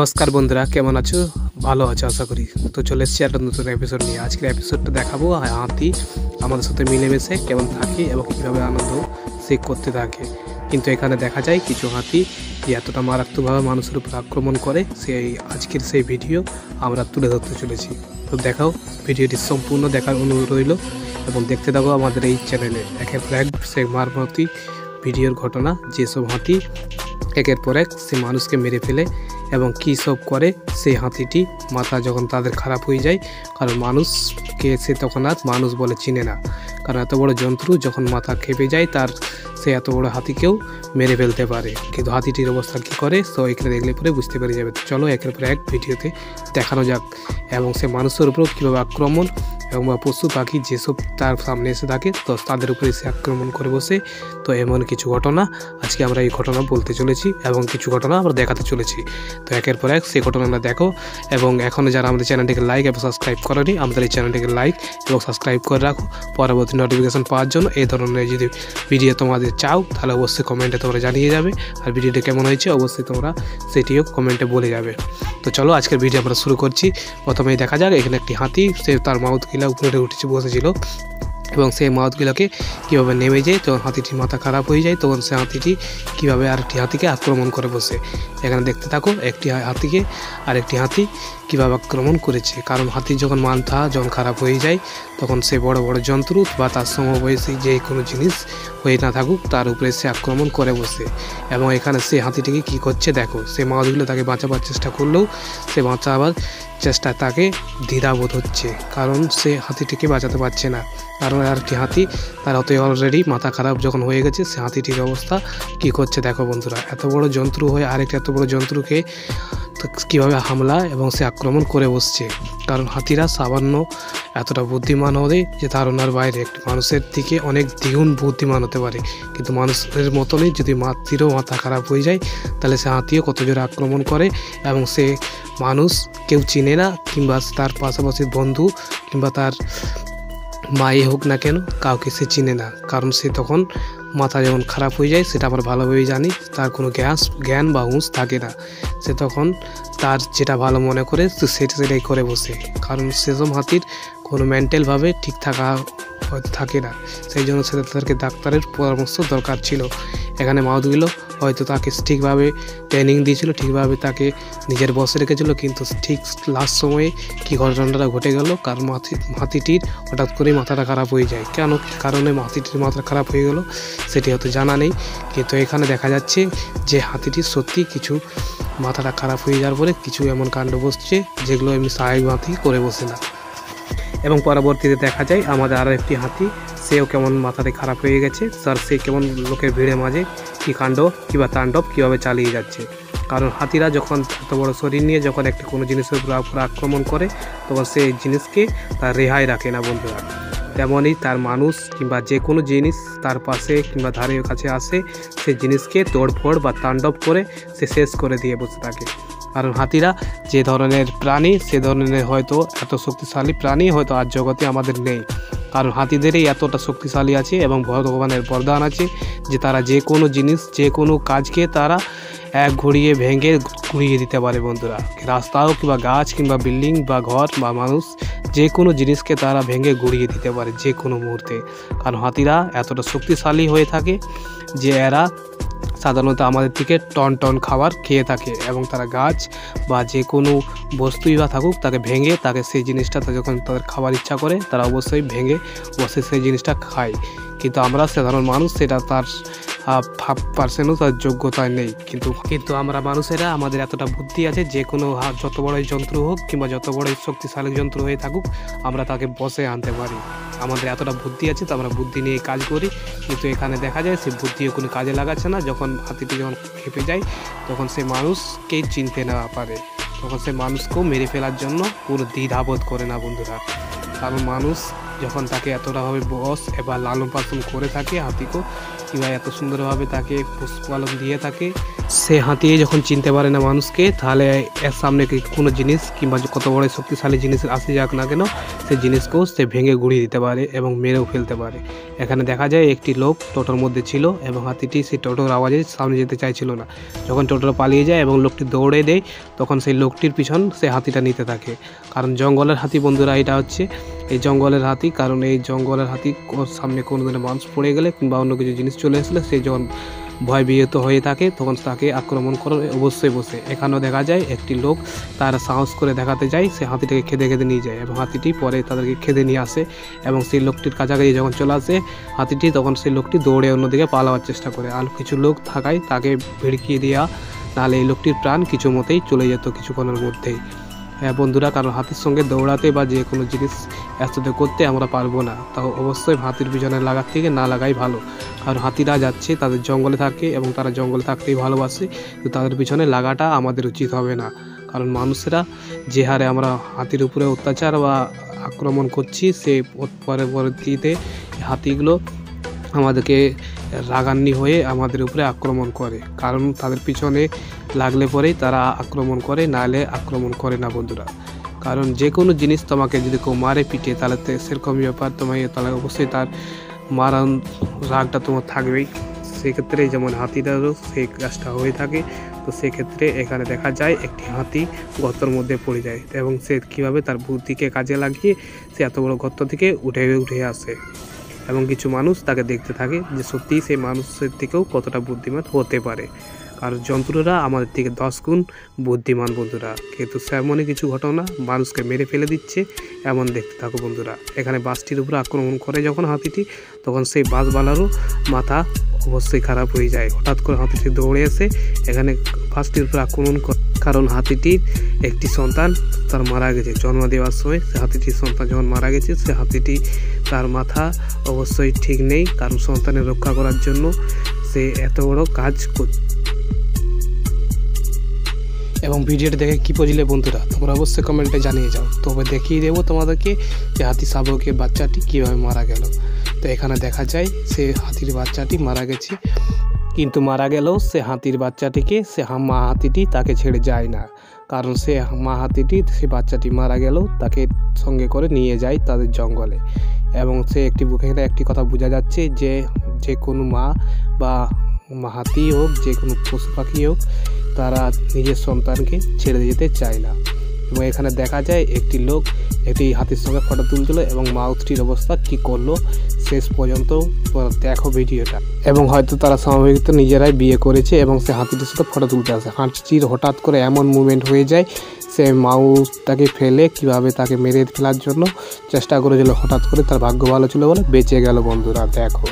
নমস্কার বন্ধুরা, কেমন আছো? ভালো আছো, আশা করি। তো চলে এসেছি একটা নতুন এপিসোড নিয়ে। আজকের এপিসোডটা দেখাবো, আর হাতি আমাদের সাথে মিলেমিশে কেমন থাকে এবং কীভাবে আনন্দ সে করতে থাকে। কিন্তু এখানে দেখা যায়, কিছু হাতি যে এতটা মারাত্মকভাবে মানুষের উপর আক্রমণ করে, সেই আজকের সেই ভিডিও আমরা তুলে ধরতে চলেছি। তো দেখাও ভিডিওটি সম্পূর্ণ দেখার অনুরোধ রইল এবং দেখতে থাকো আমাদের এই চ্যানেলে একের পর এক সেই মারমতি ভিডিওর ঘটনা, যেসব হাতি একের পর এক সে মানুষকে মেরে ফেলে এবং কী সব করে, সেই হাতিটি মাথা যখন তাদের খারাপ হয়ে যায়, কারণ মানুষকে সে তখন আর মানুষ বলে চিনে না। কারণ এত বড় জন্তু যখন মাথা খেপে যায়, তার সে এত বড় হাতিকেও মেরে ফেলতে পারে। কিন্তু হাতিটির অবস্থা কী করে তো এখানে দেখলে পরে বুঝতে পেরে যাবে। চলো একের পর এক ভিডিওতে দেখানো যাক, এবং সে মানুষের উপরেও কীভাবে আক্রমণ এবং বা পশু পাখি যেসব তার সামনে এসে থাকে, তো তাদের উপরে সে আক্রমণ করে বসে। তো এমন কিছু ঘটনা আজকে আমরা এই ঘটনা বলতে চলেছি এবং কিছু ঘটনা আমরা দেখাতে চলেছি। তো একের পর এক সেই ঘটনাটা দেখো এবং এখনও যারা আমাদের চ্যানেলটিকে লাইক এবং সাবস্ক্রাইব করেনি, আমাদের এই চ্যানেলটিকে লাইক এবং সাবস্ক্রাইব করে রাখো। পরবর্তী নোটিফিকেশন পাওয়ার জন্য এই ধরনের যদি ভিডিও তোমাদের চাও, তাহলে অবশ্যই কমেন্টে তোমরা জানিয়ে যাবে। আর ভিডিওটি কেমন হয়েছে, অবশ্যই তোমরা সেটিও কমেন্টে বলে যাবে। তো চলো আজকের ভিডিও আমরা শুরু করছি। প্রথমেই দেখা যাক, এখানে একটি হাতি, সে তার মাউথ গিলা উপরে উঠেছে, বসেছিল। এবং সেই মাউথগুলোকে কীভাবে নেমে যায় তখন হাতিটির মাথা খারাপ হয়ে যায়, তখন সে হাতিটি কীভাবে আরেকটি হাতিকে আক্রমণ করে বসে। এখানে দেখতে থাকো, একটি হাতিকে আরেকটি হাতি কীভাবে আক্রমণ করেছে? কারণ হাতির যখন মাথা যখন খারাপ হয়ে যায়, তখন সে বড় বড় যন্ত্র বা তার সমবয়সী যে কোনো জিনিস হয়ে না থাকুক, তার উপরে সে আক্রমণ করে বসে। এবং এখানে সে হাতিটিকে কী করছে দেখো, সে মাছগুলো তাকে বাঁচাবার চেষ্টা করলেও সে বাঁচাবার চেষ্টা তাকে দ্বিধাবোধ হচ্ছে। কারণ সে হাতিটিকে বাঁচাতে পারছে না। কারণ আর আরেকটি হাতি, তার হতে অলরেডি মাথা খারাপ যখন হয়ে গেছে, সে হাতিটির অবস্থা কি করছে দেখো বন্ধুরা, এত বড় যন্ত্র হয়ে আরেকটি এত বড় যন্ত্রকে কীভাবে হামলা এবং সে আক্রমণ করে বসছে? কারণ হাতিরা সামান্য এতটা বুদ্ধিমান হবে যে ধারণার বাইরে একটি মানুষের দিকে অনেক দ্বিগুণ বুদ্ধিমান হতে পারে। কিন্তু মানুষের মতনই যদি মাতৃরও মাথা খারাপ হয়ে যায়, তাহলে সে হাতিও কত জোরে আক্রমণ করে এবং সে মানুষ কেউ চিনে না, কিংবা তার পাশাপাশি বন্ধু কিংবা তার মাই হোক না কেন, কাউকে সে চিনে না। কারণ সে তখন মাথা যেমন খারাপ হয়ে যায়, সেটা আমরা ভালোভাবেই জানি, তার কোনো গ্যাস জ্ঞান বা হুঁশ থাকে না। সে তখন তার যেটা ভালো মনে করে সেটা সেটাই করে বসে। কারণ সেসব হাতির কোনো মেন্টালভাবে ঠিক থাকা হয়তো থাকে না। সেই জন্য সে তাদেরকে ডাক্তারের পরামর্শ দরকার ছিল। এখানে মাউথগুলো হয়তো তাকে ঠিকভাবে ট্রেনিং দিয়েছিল, ঠিকভাবে তাকে নিজের বসে রেখেছিল, কিন্তু ঠিক লাস্ট সময়ে কী ঘটনাটা ঘটে গেল কারণ মাথি হাতিটির হঠাৎ করেই মাথাটা খারাপ হয়ে যায়। কেন? কারণে হাতিটির মাথা খারাপ হয়ে গেল, সেটি হয়তো জানা নেই। কিন্তু এখানে দেখা যাচ্ছে যে হাতিটির সত্যি কিছু মাথাটা খারাপ হয়ে যাওয়ার পরে কিছু এমন কাণ্ড বসছে, যেগুলো এমনি স্বাভাবিক হাতি করে বসে না। এবং পরবর্তীতে দেখা যায় আমাদের আরও একটি হাতি, সেও কেমন মাথাতে খারাপ হয়ে গেছে, স্যার, সে কেমন লোকের ভিড়ে মাঝে কী কাণ্ড কিংবা তাণ্ডব কীভাবে চালিয়ে যাচ্ছে? কারণ হাতিরা যখন এত বড় শরীর নিয়ে যখন একটা কোনো জিনিসের উপর আক্রমণ করে, তখন সেই জিনিসকে তার রেহাই রাখে না বন্ধুরা। তেমনই তার মানুষ কিংবা যে কোনো জিনিস তার পাশে কিংবা ধারের কাছে আসে, সে জিনিসকে তোড়ফোড় বা তাণ্ডব করে সে শেষ করে দিয়ে বসে থাকে। কারণ হাতিরা যে ধরনের প্রাণী, সে ধরনের হয়তো এত শক্তিশালী প্রাণী হয়তো আর জগতে আমাদের নেই। কারণ হাতিদেরই এতটা শক্তিশালী আছে এবং ভগবানের বরদান আছে যে তারা যে কোনো জিনিস, যে কোনো কাজকে তারা এক ঘুরিয়ে ভেঙে ঘুরিয়ে দিতে পারে বন্ধুরা। রাস্তা হোক কিংবা গাছ কিংবা বিল্ডিং বা ঘর বা মানুষ যে কোনো জিনিসকে তারা ভেঙে গুড়িয়ে দিতে পারে যে কোনো মুহূর্তে। কারণ হাতিরা এতটা শক্তিশালী হয়ে থাকে যে এরা সাধারণত আমাদের থেকে টন টন খাবার খেয়ে থাকে এবং তারা গাছ বা যে কোনো বস্তুই বা থাকুক তাকে ভেঙে তাকে সেই জিনিসটা যখন তাদের খাবার ইচ্ছা করে তারা অবশ্যই ভেঙে বসে সেই জিনিসটা খায়। কিন্তু আমরা সাধারণ মানুষ সেটা তার পার্সেন্টও তার যোগ্যতায় নেই। কিন্তু কিন্তু আমরা মানুষেরা, আমাদের এতটা বুদ্ধি আছে, যে কোনো যত বড়ই যন্ত্র হোক কিংবা যত বড়ই শক্তিশালী যন্ত্র হয়ে থাকুক, আমরা তাকে বসে আনতে পারি। আমাদের এতটা বুদ্ধি আছে তো আমরা বুদ্ধি নিয়ে কাজ করি। কিন্তু এখানে দেখা যায় সে বুদ্ধিও কোনো কাজে লাগাচ্ছে না। যখন হাতিটি যখন খেপে যায়, তখন সে মানুষকেই চিনতে না পারে। তখন সে মানুষকেও মেরে ফেলার জন্য পুরো দ্বিধাবোধ করে না বন্ধুরা। কারণ মানুষ যখন তাকে এতটাভাবে বস এবার লালন পালন করে থাকে হাতিকেও কিংবা এত সুন্দরভাবে তাকে পুষ্পালক দিয়ে থাকে। সে হাতি যখন চিনতে পারে না মানুষকে, তাহলে এর সামনে কোনো জিনিস কিংবা কত বড় শক্তিশালী জিনিস আসে যাক না কেন, সে জিনিসকেও সে ভেঙে গুঁড়িয়ে দিতে পারে এবং মেরেও ফেলতে পারে। এখানে দেখা যায় একটি লোক টোটোর মধ্যে ছিল এবং হাতিটি সেই টোটোর আওয়াজে সামনে যেতে চাইছিল না। যখন টোটো পালিয়ে যায় এবং লোকটি দৌড়ে দেয়, তখন সেই লোকটির পিছন সে হাতিটা নিতে থাকে। কারণ জঙ্গলের হাতি, বন্ধুরা, এটা হচ্ছে এই জঙ্গলের হাতি। কারণ এই জঙ্গলের হাতি সামনে কোনো দিনে মানুষ পড়ে গেলে কিংবা অন্য কিছু জিনিস চলে আসলে সে যখন ভয় বিহত হয়ে থাকে, তখন তাকে আক্রমণ করে অবশ্যই বসে। এখানেও দেখা যায়, একটি লোক তার সাহস করে দেখাতে যায়, সে হাতিটাকে খেদে খেদে নিয়ে যায় এবং হাতিটি পরে তাদেরকে খেদে নিয়ে আসে এবং সেই লোকটির কাছাকাছি যখন চলে আসে, হাতিটি তখন সেই লোকটি দৌড়ে অন্যদিকে পালাবার চেষ্টা করে। আর কিছু লোক থাকায় তাকে ভিড়কিয়ে দেওয়া নাহলে এই লোকটির প্রাণ কিছু মতেই চলে যেত কিছুক্ষণের মধ্যেই। হ্যাঁ বন্ধুরা, কারণ হাতির সঙ্গে দৌড়াতে বা যে কোনো জিনিস একসাথে করতে আমরা পারব না। তাও অবশ্যই হাতির পিছনে লাগার থেকে না লাগাই ভালো। কারণ হাতিরা যাচ্ছে, তাদের জঙ্গলে থাকে এবং তারা জঙ্গলে থাকতেই ভালোবাসে, তো তাদের পিছনে লাগাটা আমাদের উচিত হবে না। কারণ মানুষেরা যে হারে আমরা হাতির উপরে অত্যাচার বা আক্রমণ করছি, সে পরবর্তীতে হাতিগুলো আমাদেরকে রাগান্নি হয়ে আমাদের উপরে আক্রমণ করে। কারণ তাদের পিছনে লাগলে পরেই তারা আক্রমণ করে, নাহলে আক্রমণ করে না বন্ধুরা। কারণ যে কোনো জিনিস তোমাকে যদি কেউ মারে পিটে তাহলে তো সেরকমই ব্যাপার তোমাকে তাহলে অবশ্যই তার মারান রাগটা তোমার থাকবেই। সেক্ষেত্রে যেমন হাতিটারও সেই কাজটা হয়ে থাকে, তো সেক্ষেত্রে এখানে দেখা যায় একটি হাতি গর্তর মধ্যে পড়ে যায় এবং সে কীভাবে তার বুদ্ধিকে কাজে লাগিয়ে সে এত বড় গর্ত থেকে উঠে উঠে আসে। এবং কিছু মানুষ তাকে দেখতে থাকে যে সত্যিই সেই মানুষের থেকেও কতটা বুদ্ধিমান হতে পারে। আর যন্ত্ররা আমাদের থেকে দশ গুণ বুদ্ধিমান বন্ধুরা। কিন্তু সেমনই কিছু ঘটনা মানুষকে মেরে ফেলে দিচ্ছে, এমন দেখতে থাকো বন্ধুরা। এখানে বাসটির উপরে আক্রমণ করে যখন হাতিটি, তখন সেই বাসওয়ালারও মাথা অবশ্যই খারাপ হয়ে যায়। হঠাৎ করে হাতিটি দৌড়ে এসে এখানে বাসটির উপরে আক্রমণ কারণ হাতিটির একটি সন্তান তার মারা গেছে। জন্ম দেওয়ার সময় সে হাতিটির সন্তান যখন মারা গেছে, সে হাতিটি তার মাথা অবশ্যই ঠিক নেই কারণ সন্তানের রক্ষা করার জন্য সে এত বড় কাজ এবং ভিডিওটি দেখে কী বুঝলে বন্ধুরা, তোমরা অবশ্যই কমেন্টে জানিয়ে যাও। তবে দেখিয়ে দেবো তোমাদেরকে যে হাতি শাবকের বাচ্চাটি কীভাবে মারা গেল। তো এখানে দেখা যায় সে হাতির বাচ্চাটি মারা গেছে, কিন্তু মারা গেলেও সে হাতির বাচ্চাটিকে, সে মা হাতিটি তাকে ছেড়ে যায় না। কারণ সে মা হাতিটি সে বাচ্চাটি মারা গেল, তাকে সঙ্গে করে নিয়ে যায় তাদের জঙ্গলে। এবং সে একটি এখানে একটি কথা বোঝা যাচ্ছে যে যে কোনো মা বা হাতি হোক, যে কোনো পশু পাখি হোক, তারা নিজের সন্তানকে ছেড়ে যেতে চায় না। এবং এখানে দেখা যায় একটি লোক একটি হাতির সঙ্গে ফটো তুলছিল এবং মাউথটির অবস্থা কি করল শেষ পর্যন্ত দেখো ভিডিওটা। এবং হয়তো তারা স্বাভাবিকত নিজেরাই বিয়ে করেছে এবং সে হাতিটির সাথে ফটো তুলতে আসে। হাতিটির হঠাৎ করে এমন মুভমেন্ট হয়ে যায়, সে মাউসটাকে ফেলে কীভাবে তাকে মেরে ফেলার জন্য চেষ্টা করেছিল। হঠাৎ করে তার ভাগ্য ভালো ছিল বলে বেঁচে গেল বন্ধুরা, দেখো।